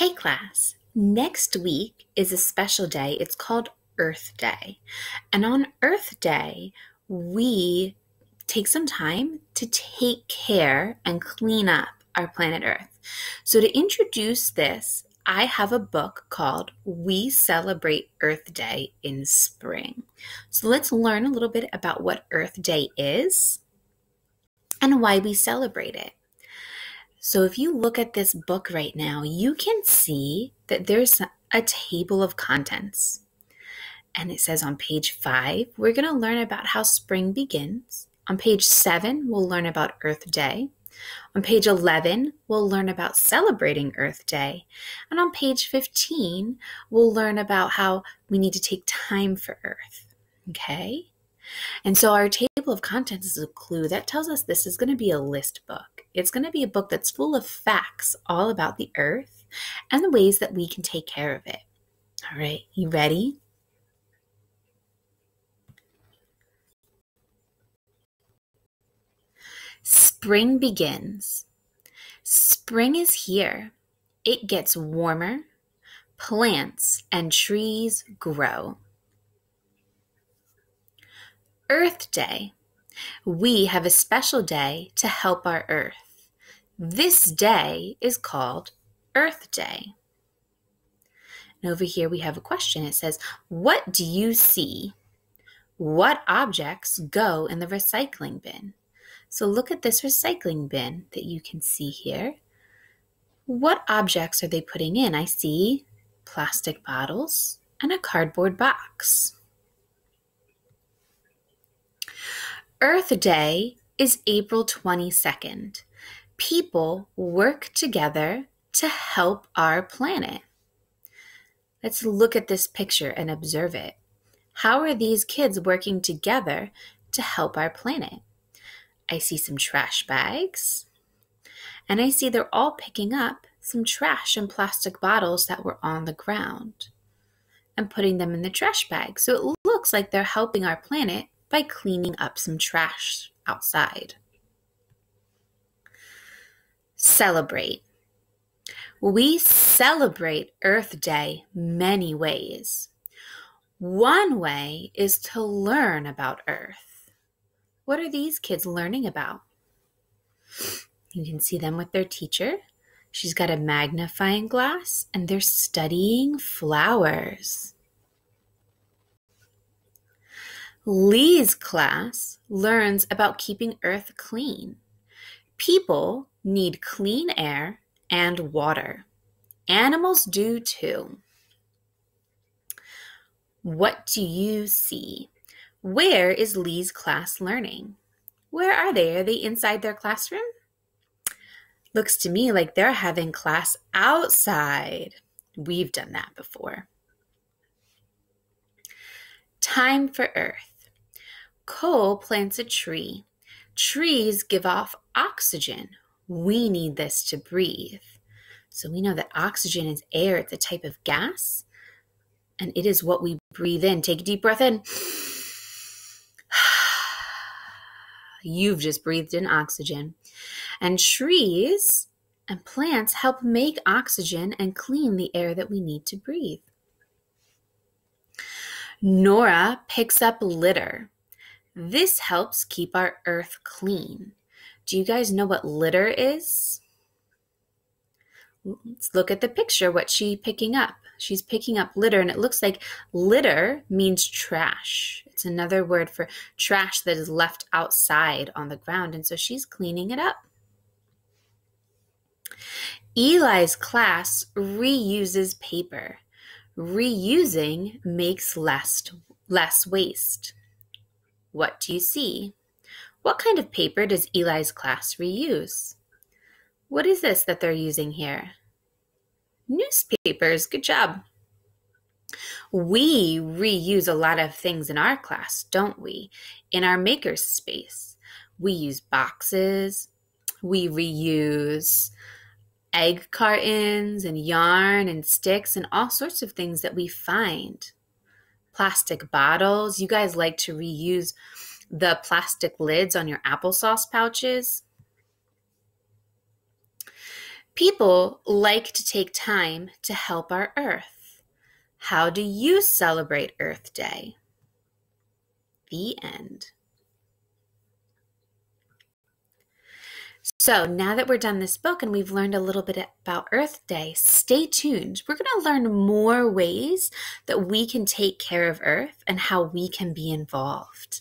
Hey, class. Next week is a special day. It's called Earth Day. And on Earth Day, we take some time to take care and clean up our planet Earth. So, to introduce this, I have a book called We Celebrate Earth Day in Spring. So, let's learn a little bit about what Earth Day is and why we celebrate it. So if you look at this book right now, you can see that there's a table of contents. And it says on page five, we're going to learn about how spring begins. On page seven, we'll learn about Earth Day. On page 11, we'll learn about celebrating Earth Day. And on page 15, we'll learn about how we need to take time for Earth. Okay? And so our table of contents is a clue that tells us this is going to be a list book. It's going to be a book that's full of facts all about the earth and the ways that we can take care of it. All right, you ready? Spring begins. Spring is here. It gets warmer. Plants and trees grow. Earth Day. We have a special day to help our Earth. This day is called Earth Day. And over here we have a question. It says, What do you see? What objects go in the recycling bin? So look at this recycling bin that you can see here. What objects are they putting in? I see plastic bottles and a cardboard box. Earth Day is April 22nd. People work together to help our planet. Let's look at this picture and observe it. How are these kids working together to help our planet? I see some trash bags, and I see they're all picking up some trash and plastic bottles that were on the ground and putting them in the trash bag. So it looks like they're helping our planet by cleaning up some trash outside. Celebrate. We celebrate Earth Day many ways. One way is to learn about Earth. What are these kids learning about? You can see them with their teacher. She's got a magnifying glass and they're studying flowers. Lee's class learns about keeping Earth clean. People need clean air and water. Animals do too. What do you see? Where is Lee's class learning? Where are they? Are they inside their classroom? Looks to me like they're having class outside. We've done that before. Time for Earth. Cole plants a tree. Trees give off oxygen. We need this to breathe. So we know that oxygen is air, it's a type of gas, and it is what we breathe in. Take a deep breath in. You've just breathed in oxygen. And trees and plants help make oxygen and clean the air that we need to breathe. Nora picks up litter. This helps keep our earth clean. Do you guys know what litter is? Let's look at the picture, what she picking up. She's picking up litter, and it looks like litter means trash. It's another word for trash that is left outside on the ground, and so she's cleaning it up. Eli's class reuses paper. Reusing makes less, less waste. What do you see? What kind of paper does Eli's class reuse? What is this that they're using here? Newspapers. Good job. We reuse a lot of things in our class, don't we? In our maker's space, we use boxes, we reuse egg cartons and yarn and sticks and all sorts of things that we find plastic bottles. You guys like to reuse the plastic lids on your applesauce pouches. People like to take time to help our earth. How do you celebrate Earth Day? The end. So, now that we're done this book and we've learned a little bit about Earth Day, stay tuned. We're going to learn more ways that we can take care of Earth and how we can be involved.